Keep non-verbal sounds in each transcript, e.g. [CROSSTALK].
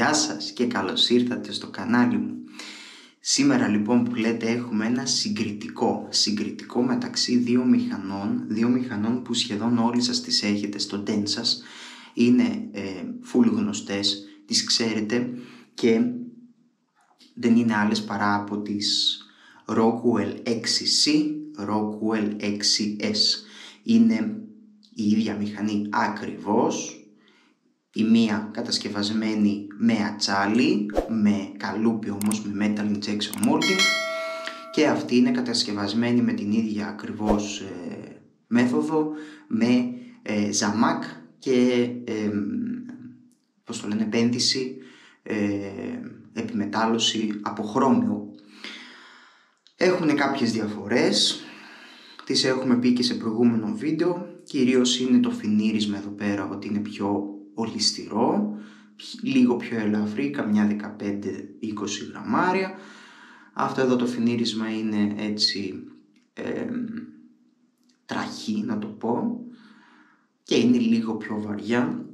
Γεια σας και καλώς ήρθατε στο κανάλι μου. Σήμερα λοιπόν που λέτε έχουμε ένα συγκριτικό, συγκριτικό μεταξύ δύο μηχανών, δύο μηχανών που σχεδόν όλοι σας τις έχετε στο den σας, είναι ε, full γνωστές, τις ξέρετε και δεν είναι άλλες παρά από τις Rockwell 6C, Rockwell 6S. Είναι η ίδια μηχανή ακριβώς, η μία κατασκευασμένη με ατσάλι, με καλούπι όμως με metal injection molding και αυτή είναι κατασκευασμένη με την ίδια ακριβώς ε, μέθοδο με ε, ζαμάκ και ε, πώς το λένε επένδυση ε, επιμετάλλωση από χρώμιο. Έχουν κάποιες διαφορές, τις έχουμε πει και σε προηγούμενο βίντεο, κυρίως είναι το φινίρισμα εδώ πέρα ότι είναι πιο ολιστηρό, λίγο πιο ελαφρύ, καμιά 15-20 γραμμάρια. Αυτό εδώ το φινίρισμα είναι έτσι ε, τραχή να το πω και είναι λίγο πιο βαριά.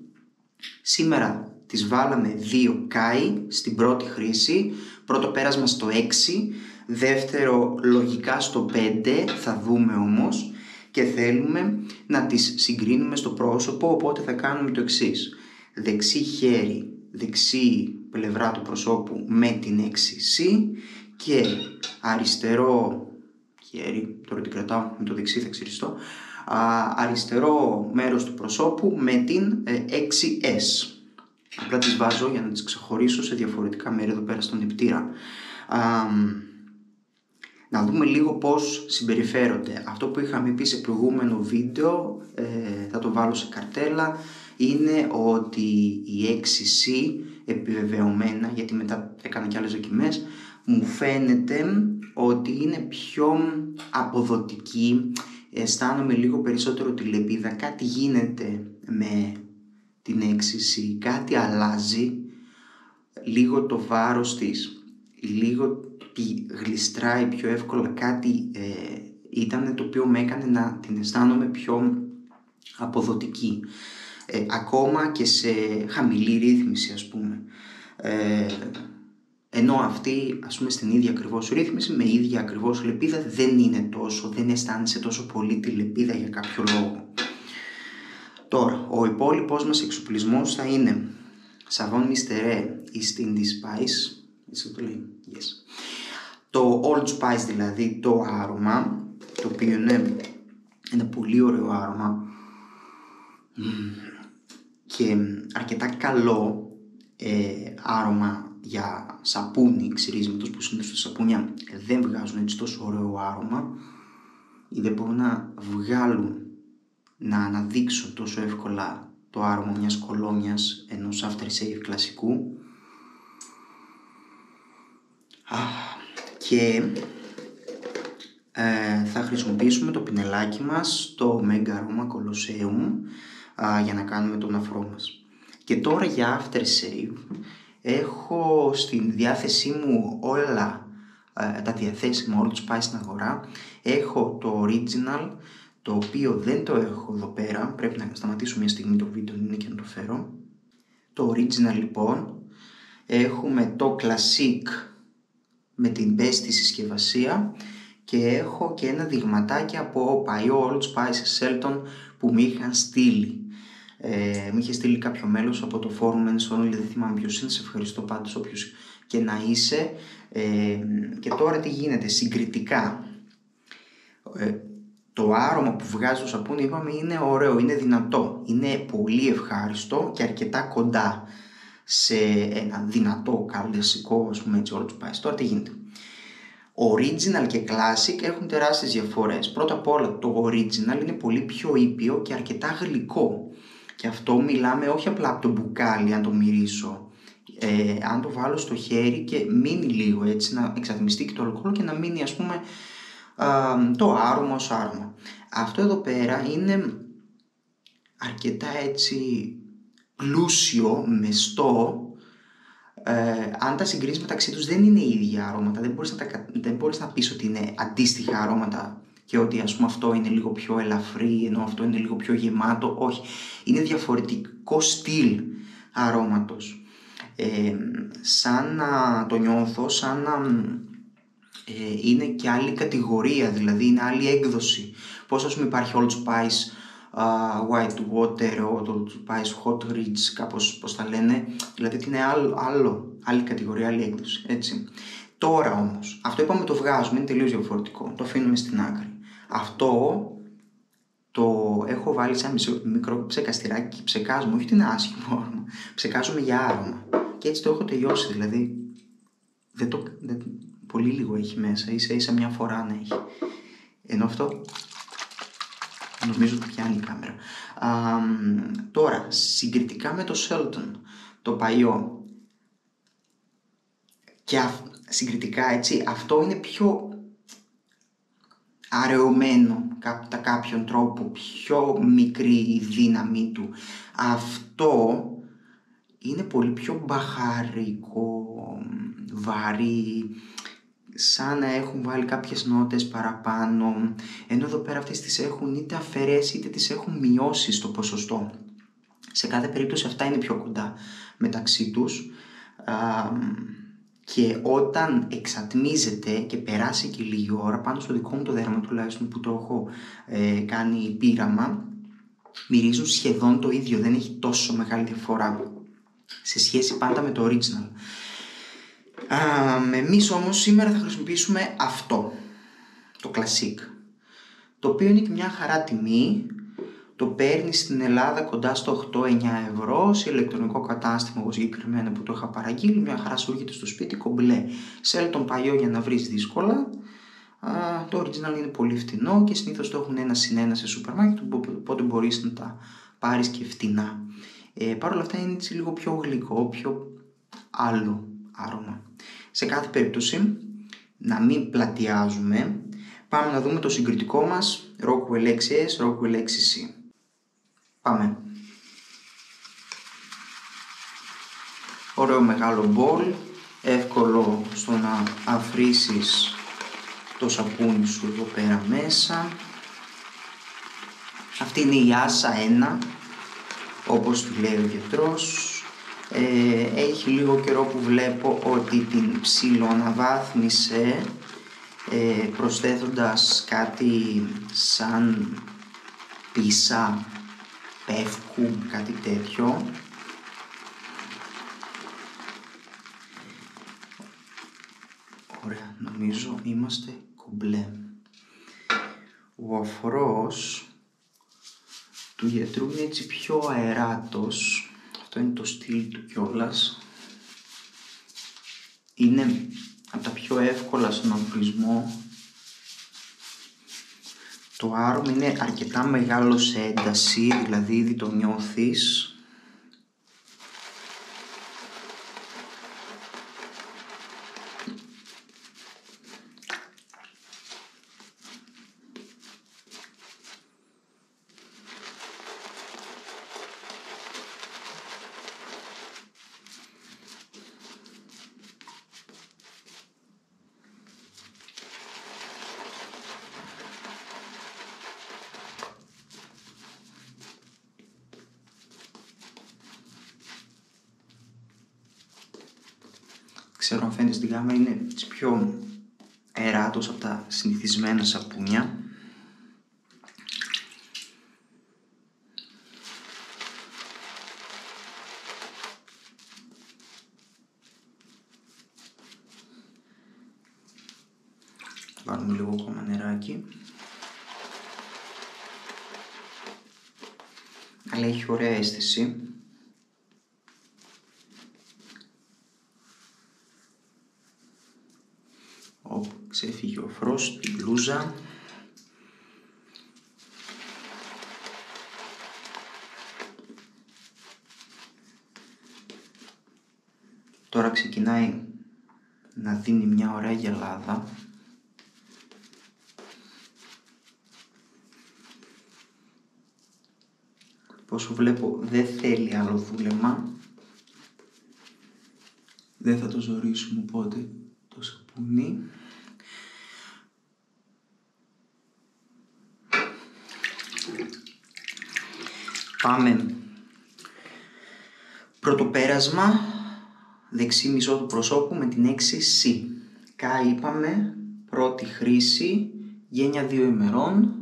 Σήμερα τις βάλαμε δύο κάι στην πρώτη χρήση, πρώτο πέρασμα στο 6, δεύτερο λογικά στο 5, θα δούμε όμως και θέλουμε να τις συγκρίνουμε στο πρόσωπο οπότε θα κάνουμε το εξής δεξί χέρι, δεξί πλευρά του προσώπου με την 6C και αριστερό χέρι, τώρα την κρατάω με το δεξί θα ξυριστώ, αριστερό μέρος του προσώπου με την 6S. Ε, Απλά τις βάζω για να τις ξεχωρίσω σε διαφορετικά μέρη εδώ πέρα στον νηπτήρα να δούμε λίγο πώς συμπεριφέρονται. Αυτό που είχαμε πει σε προηγούμενο βίντεο, ε, θα το βάλω σε καρτέλα, είναι ότι η 6C επιβεβαιωμένα, γιατί μετά έκανα και άλλες δοκιμές, μου φαίνεται ότι είναι πιο αποδοτική, αισθάνομαι λίγο περισσότερο τη λεπίδα, κάτι γίνεται με την 6C, κάτι αλλάζει, λίγο το βάρος της, λίγο ότι γλιστράει πιο εύκολα κάτι ε, ήταν το οποίο με έκανε να την αισθάνομαι πιο αποδοτική. Ε, ακόμα και σε χαμηλή ρύθμιση ας πούμε. Ε, ενώ αυτή ας πούμε στην ίδια ακριβώς ρύθμιση με ίδια ακριβώς λεπίδα δεν είναι τόσο, δεν αισθάνεσαι τόσο πολύ τη λεπίδα για κάποιο λόγο. Τώρα ο υπόλοιπος μας εξοπλισμός θα είναι σαβόν Mr. ή στην Spice έτσι το λέει, yes το Old Spice δηλαδή το άρωμα το οποίο είναι ένα πολύ ωραίο άρωμα. Και αρκετά καλό ε, άρωμα για σαπούνι. Ξυρίσματος που συνήθως τα σαπούνια δεν βγάζουν έτσι τόσο ωραίο άρωμα. Ή δεν μπορούν να βγάλουν να αναδείξουν τόσο εύκολα το άρωμα μιας κολόνιας ενός aftershave κλασικού και ε, θα χρησιμοποιήσουμε το πινελάκι μας το Mega Aroma Colosseum για να κάνουμε τον αφρό μας. Και τώρα για After Save έχω στην διάθεσή μου όλα ε, τα διαθέσιμα, όλα τους πάει στην αγορά. Έχω το Original, το οποίο δεν το έχω εδώ πέρα, πρέπει να σταματήσω μια στιγμή το βίντεο είναι και να το φέρω. Το Original λοιπόν, έχουμε το Classic με την best συσκευασία και έχω και ένα δειγματάκι από παλιό Old Spice Shelton που μου είχαν στείλει. Ε, μου είχε στείλει κάποιο μέλος από το forum Only, δεν θυμάμαι ποιος είναι, σε ευχαριστώ πάντως όποιος και να είσαι. Ε, και τώρα τι γίνεται, συγκριτικά. Ε, το άρωμα που βγάζει το σαπούνι είπαμε είναι ωραίο, είναι δυνατό, είναι πολύ ευχάριστο και αρκετά κοντά σε ένα δυνατό κλασικό ας πούμε έτσι όλο του πάει. Τώρα τι γίνεται. Original και Classic έχουν τεράστιες διαφορές. Πρώτα απ' όλα το Original είναι πολύ πιο ήπιο και αρκετά γλυκό. Και αυτό μιλάμε όχι απλά από το μπουκάλι αν το μυρίσω. Ε, αν το βάλω στο χέρι και μείνει λίγο έτσι να εξατμιστεί και το αλκοόλ και να μείνει ας πούμε το άρωμα ως άρωμα. Αυτό εδώ πέρα είναι αρκετά έτσι πλούσιο, μεστό ε, αν τα συγκρίνεις μεταξύ τους δεν είναι ίδια αρώματα, δεν μπορείς, να τα, δεν μπορείς να πεις ότι είναι αντίστοιχα αρώματα και ότι ας πούμε αυτό είναι λίγο πιο ελαφρύ ενώ αυτό είναι λίγο πιο γεμάτο, όχι. Είναι διαφορετικό στυλ αρώματος. Ε, σαν να το νιώθω, σαν να ε, είναι και άλλη κατηγορία, δηλαδή είναι άλλη έκδοση. Πώς ας πούμε υπάρχει Old Spice uh, White Water, Old Spice Hot Ridge, κάπως πώς τα λένε, δηλαδή είναι άλλο, άλλο, άλλη κατηγορία, άλλη έκδοση, έτσι. Τώρα όμως, αυτό είπαμε το βγάζουμε, είναι τελείως διαφορετικό, το αφήνουμε στην άκρη. Αυτό το έχω βάλει σαν μικρό ψεκαστηράκι, ψεκάζουμε, όχι ότι είναι άσχημο άρωμα, ψεκάζουμε για άρωμα. Και έτσι το έχω τελειώσει, δηλαδή δεν το, δεν, πολύ λίγο έχει μέσα, ίσα ίσα μια φορά να έχει. Ενώ αυτό νομίζω ότι πιάνει η κάμερα. Α, τώρα, συγκριτικά με το Shelton, το παλιό, και συγκριτικά έτσι, αυτό είναι πιο αραιωμένο κατά κάποιον τρόπο, πιο μικρή η δύναμή του. Αυτό είναι πολύ πιο μπαχαρικό, βαρύ, σαν να έχουν βάλει κάποιες νότες παραπάνω, ενώ εδώ πέρα αυτές τις έχουν είτε αφαιρέσει είτε τις έχουν μειώσει στο ποσοστό. Σε κάθε περίπτωση αυτά είναι πιο κοντά μεταξύ τους και όταν εξατμίζεται και περάσει και λίγη ώρα πάνω στο δικό μου το δέρμα τουλάχιστον που το έχω ε, κάνει πείραμα μυρίζουν σχεδόν το ίδιο, δεν έχει τόσο μεγάλη διαφορά σε σχέση πάντα με το original. Εμείς όμως σήμερα θα χρησιμοποιήσουμε αυτό, το Classic, το οποίο είναι και μια χαρά τιμή, το παίρνει στην Ελλάδα κοντά στο 8-9 ευρώ, σε ηλεκτρονικό κατάστημα εγώ συγκεκριμένα που το είχα παραγγείλει, μια χαρά σου έρχεται στο σπίτι κομπλέ. Σέλ τον παλιό για να βρεις δύσκολα, το original είναι πολύ φτηνό και συνήθως το έχουν ένα συν ένα σε σούπερ μάρκετ, οπότε μπορείς να τα πάρεις και φτηνά. Ε, Παρ' όλα αυτά είναι έτσι λίγο πιο γλυκό, πιο άλλο άρωμα. Σε κάθε περίπτωση, να μην πλατιάζουμε, πάμε να δούμε το συγκριτικό μας Rockwell XS, Rockwell XC. Πάμε. Ωραίο μεγάλο μπολ, εύκολο στο να αφρίσεις το σαπούνι σου εδώ πέρα μέσα. Αυτή είναι η Άσα 1, όπως τη λέει ο γιατρός. Ε, έχει λίγο καιρό που βλέπω ότι την ψιλοαναβάθμισε ε, προσθέτοντας κάτι σαν πίσα, πεύκου, κάτι τέτοιο. Ωραία, νομίζω είμαστε κομπλέ. Ο αφρός του γιατρού είναι έτσι πιο αεράτος αυτό είναι το στυλ του κιόλας. Είναι από τα πιο εύκολα στον αμφισμό. Το άρωμα είναι αρκετά μεγάλος σε έντασης, δηλαδή ήδη το νιώθεις ξέρω αν φαίνεται στην κάμερα, είναι πιο αεράτος από τα συνηθισμένα σαπούνια. Βάλουμε λίγο ακόμα νεράκι. Αλλά έχει ωραία αίσθηση. Ξέφυγε ο φρός στην μπλούζα. Τώρα ξεκινάει να δίνει μια ωραία γελάδα. Πόσο βλέπω δεν θέλει άλλο δούλεμα. Δεν θα το ζωρίσουμε οπότε το σαπούνι. Πάμε. Πρωτοπέρασμα δεξί μισό του προσώπου με την έξι C. Κα είπαμε, πρώτη χρήση, γένια δύο ημερών.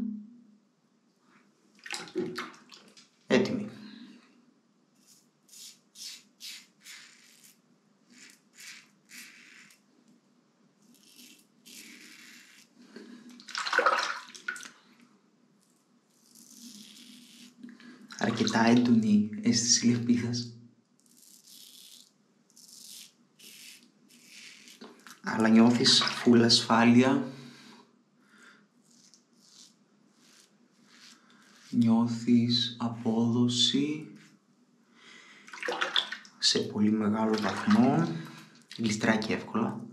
Αρκετά έντονη αίσθηση λεπίδας. Αλλά νιώθεις φουλ ασφάλεια. Νιώθεις απόδοση σε πολύ μεγάλο βαθμό, γλιστρά και εύκολα.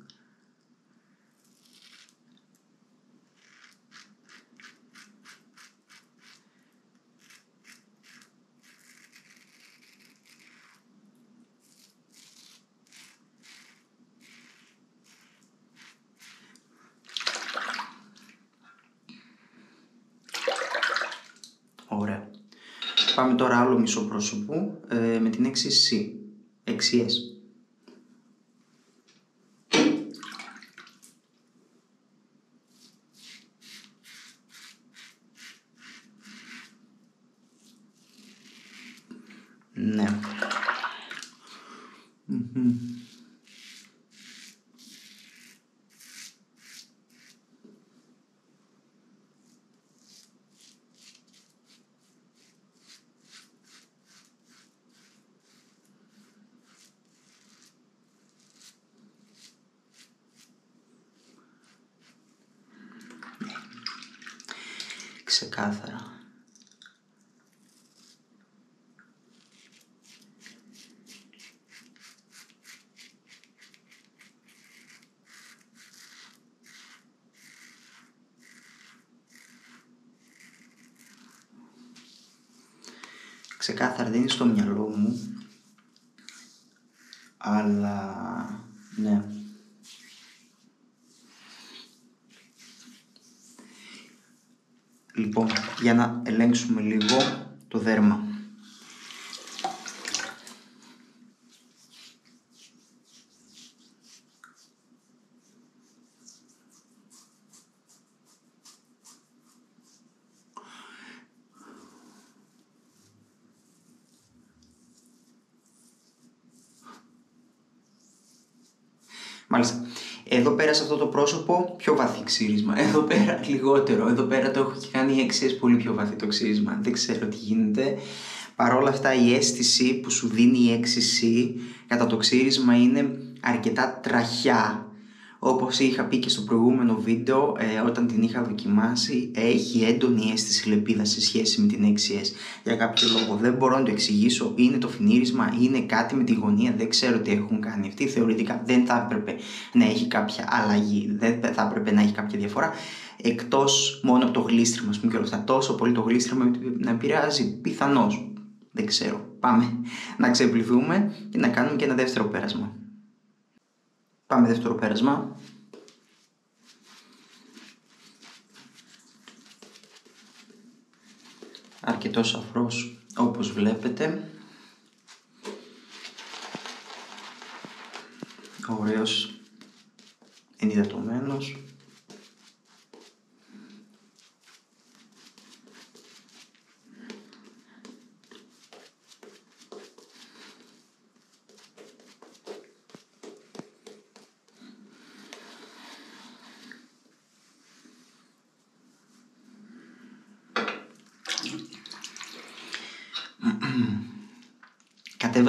Πάμε τώρα άλλο μισό πρόσωπο ε, με την 6C. 6S. Ναι. Ξεκάθαρα. Ξεκάθαρα δεν είναι στο μυαλό μου, αλλά ναι. Λοιπόν, για να ελέγξουμε λίγο το δέρμα. Μάλιστα. Εδώ πέρα σε αυτό το πρόσωπο πιο βαθύ ξύρισμα. Εδώ πέρα λιγότερο. Εδώ πέρα το έχω κάνει εξή πολύ πιο βαθύ το ξύρισμα. Δεν ξέρω τι γίνεται. Παρ' όλα αυτά η αίσθηση που σου δίνει η 6C κατά το ξύρισμα είναι αρκετά τραχιά όπως είχα πει και στο προηγούμενο βίντεο ε, όταν την είχα δοκιμάσει έχει έντονη αίσθηση λεπίδας σε σχέση με την 6S για κάποιο λόγο δεν μπορώ να το εξηγήσω είναι το φινίρισμα, είναι κάτι με τη γωνία δεν ξέρω τι έχουν κάνει αυτοί. Θεωρητικά δεν θα έπρεπε να έχει κάποια αλλαγή δεν θα έπρεπε να έχει κάποια διαφορά εκτός μόνο από το γλίστριμα ας πούμε και όλα αυτά. Τόσο πολύ το γλίστριμα να επηρεάζει πιθανώς δεν ξέρω. Πάμε να ξεπληθούμε και να κάνουμε και ένα δεύτερο πέρασμα Πάμε δεύτερο πέρασμα. Αρκετός αφρός όπως βλέπετε. Ωραίος ενυδατωμένος.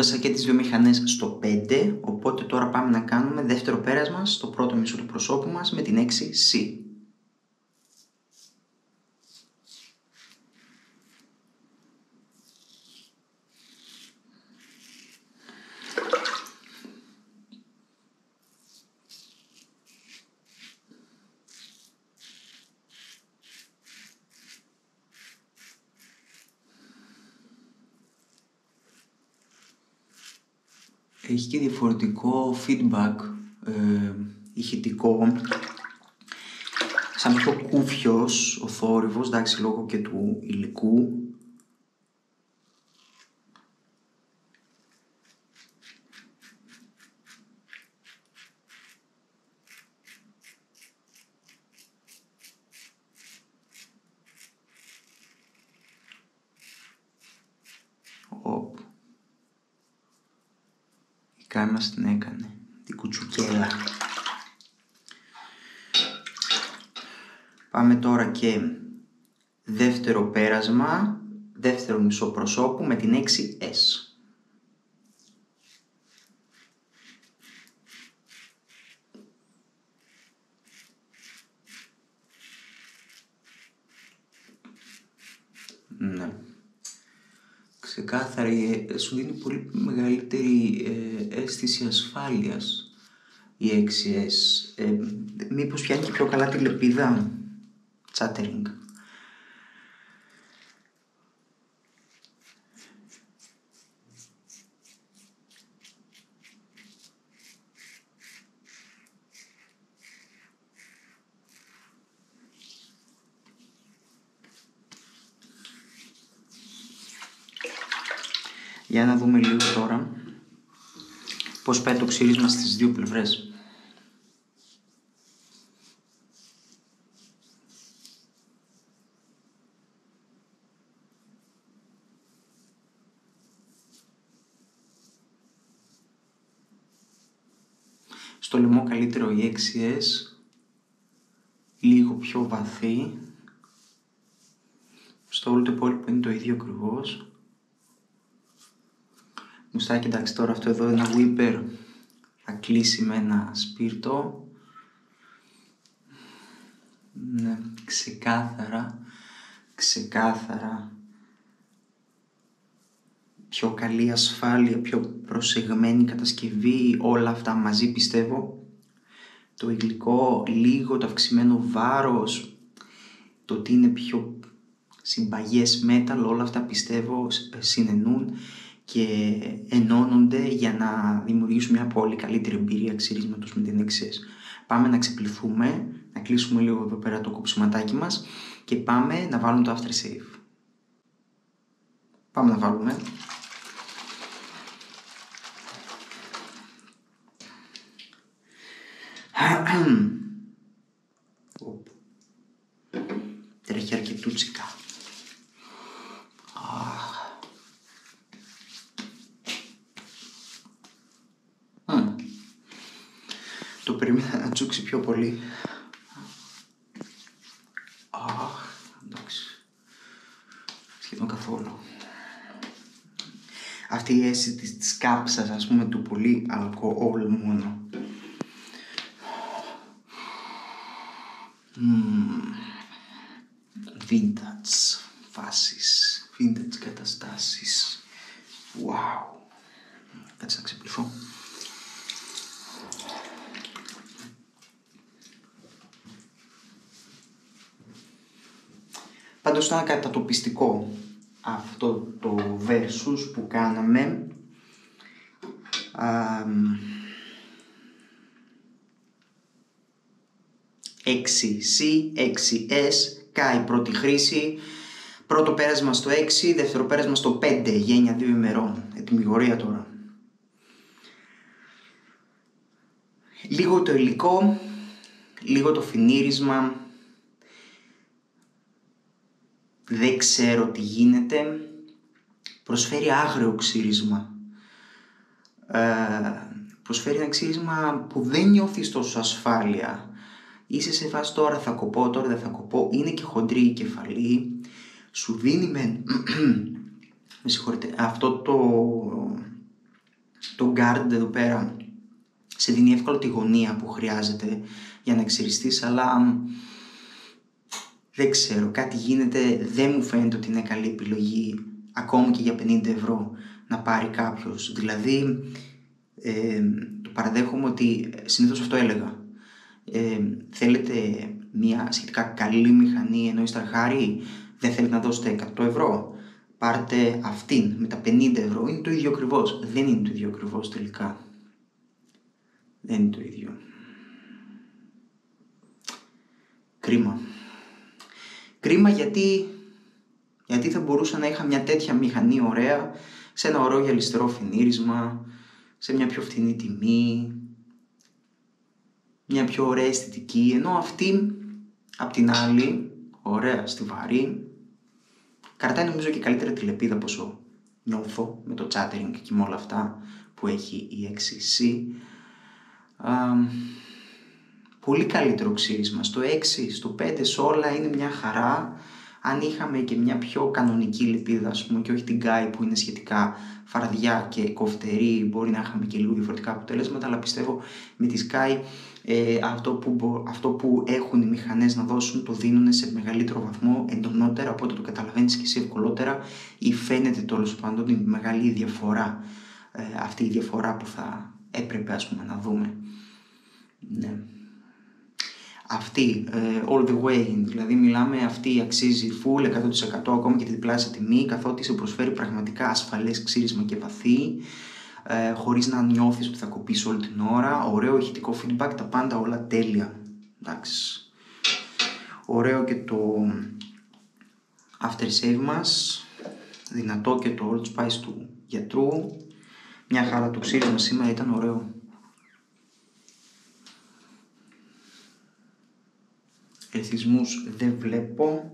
Κατέβασα και τις δύο μηχανές στο 5, οπότε τώρα πάμε να κάνουμε δεύτερο πέρασμα στο πρώτο μισό του προσώπου μας με την 6C. Έχει και διαφορετικό feedback ε, ηχητικό. Σαν πιο κούφιος ο θόρυβος, εντάξει λόγω και του υλικού Κάμας την έκανε. Την κουτσουκέλα. Πάμε τώρα και δεύτερο πέρασμα, δεύτερο μισό προσώπου με την 6S. Ναι. Ξεκάθαρα ε, σου δίνει πολύ μεγαλύτερη ε, αίσθηση ασφάλειας η 6S. Ε, μήπως πιάνει και πιο καλά τη λεπίδα chattering. Για να δούμε λίγο τώρα πώς πάει το ξύρισμα στις δύο πλευρές. Στο λαιμό καλύτερο η 6S, λίγο πιο βαθύ. Στο όλο το υπόλοιπο είναι το ίδιο ακριβώς. Μουστάκι, εντάξει, τώρα αυτό εδώ ένα whipper θα κλείσει με ένα σπίρτο. Ναι, ξεκάθαρα, ξεκάθαρα. Πιο καλή ασφάλεια, πιο προσεγμένη κατασκευή, όλα αυτά μαζί πιστεύω. Το υλικό, λίγο το αυξημένο βάρος, το ότι είναι πιο συμπαγές metal, όλα αυτά πιστεύω συνενούν και ενώνονται για να δημιουργήσουμε μια πολύ καλύτερη εμπειρία ξυρίσματος με την εξής. Πάμε να ξεπληθούμε, να κλείσουμε λίγο εδώ πέρα το κοψιματάκι μας και πάμε να βάλουμε το after save. Πάμε να βάλουμε. [CLEARS THROAT] πιο πολύ. Αχ, εντάξει. Σχεδόν καθόλου. Αυτή η αίσθηση της, της κάψας, ας πούμε, του πολύ αλκοόλ μόνο. Mm. Vintage φάσεις, vintage Πάντως ήταν κατατοπιστικό αυτό το versus που κάναμε. Α, 6C, 6S, K η πρώτη χρήση, πρώτο πέρασμα στο 6, δεύτερο πέρασμα στο 5, γένεια δύο ημερών, ετοιμιγορία τώρα. Λίγο το υλικό, λίγο το φινίρισμα, δεν ξέρω τι γίνεται, προσφέρει άγριο ξύρισμα. Ε, προσφέρει ένα ξύρισμα που δεν νιώθεις τόσο ασφάλεια. Είσαι σε φάση τώρα θα κοπώ, τώρα δεν θα κοπώ. Είναι και χοντρή η κεφαλή. Σου δίνει με... [CLEARS THROAT] με συγχωρείτε. Αυτό το... Το guard εδώ πέρα σε δίνει εύκολα τη γωνία που χρειάζεται για να εξυριστείς, αλλά δεν ξέρω, κάτι γίνεται, δεν μου φαίνεται ότι είναι καλή επιλογή ακόμη και για 50 ευρώ να πάρει κάποιος. Δηλαδή, ε, το παραδέχομαι ότι συνήθως αυτό έλεγα. Ε, θέλετε μια σχετικά καλή μηχανή ενώ είστε αρχάρι, δεν θέλετε να δώσετε 100 ευρώ. Πάρτε αυτήν με τα 50 ευρώ, είναι το ίδιο ακριβώς. Δεν είναι το ίδιο ακριβώς τελικά. Δεν είναι το ίδιο. Κρίμα. Κρίμα γιατί, γιατί θα μπορούσα να είχα μια τέτοια μηχανή ωραία σε ένα ωραίο γυαλιστερό φινίρισμα, σε μια πιο φθηνή τιμή, μια πιο ωραία αισθητική, ενώ αυτή απ' την άλλη, ωραία, στιβαρή, κρατάει νομίζω και καλύτερα τη λεπίδα πόσο νιώθω με το chattering και με όλα αυτά που έχει η 6C. Πολύ καλύτερο ξύρισμα. Στο 6, στο 5, σε όλα είναι μια χαρά. Αν είχαμε και μια πιο κανονική λεπίδα, ας πούμε, και όχι την Guy που είναι σχετικά φαρδιά και κοφτερή, μπορεί να είχαμε και λίγο διαφορετικά αποτελέσματα, αλλά πιστεύω με τη Sky ε, αυτό, που, αυτό που έχουν οι μηχανές να δώσουν το δίνουν σε μεγαλύτερο βαθμό, εντονότερα, οπότε το καταλαβαίνεις και εσύ ευκολότερα ή φαίνεται τέλος πάντων η μεγάλη διαφορά, ε, αυτή η διαφορά που θα έπρεπε ας πούμε να δούμε. Ναι. Αυτή, ε, all the way, δηλαδή μιλάμε αυτή αξίζει full 100% ακόμα και τη διπλάσια τιμή καθότι σε προσφέρει πραγματικά ασφαλές ξύρισμα και βαθύ ε, χωρίς να νιώθεις ότι θα κοπείς όλη την ώρα, ωραίο ηχητικό feedback, τα πάντα όλα τέλεια. Εντάξει. Ωραίο και το after save μας, δυνατό και το old spice του γιατρού. Μια χαρά το ξύρισμα σήμερα ήταν ωραίο. Εθισμούς δεν βλέπω.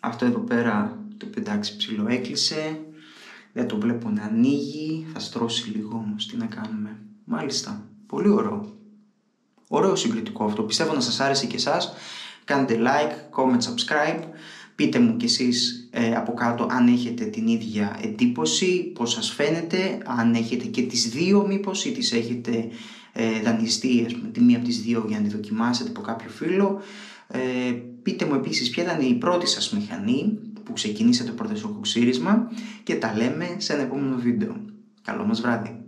Αυτό εδώ πέρα το πεντάξι ψηλό έκλεισε. Δεν το βλέπω να ανοίγει. Θα στρώσει λίγο όμως. Τι να κάνουμε. Μάλιστα. Πολύ ωραίο. Ωραίο συγκριτικό αυτό. Πιστεύω να σας άρεσε και εσάς. Κάντε like, comment, subscribe. Πείτε μου κι εσείς ε, από κάτω αν έχετε την ίδια εντύπωση, πώς σας φαίνεται, αν έχετε και τις δύο μήπως ή τις έχετε ε, δανειστεί με τη μία από τις δύο για να τη δοκιμάσετε από κάποιο φίλο. Ε, πείτε μου επίσης ποια ήταν η πρώτη σας μηχανή που ξεκινήσατε το πρώτο ξύρισμα και τα λέμε σε ένα επόμενο βίντεο. Καλό μας βράδυ!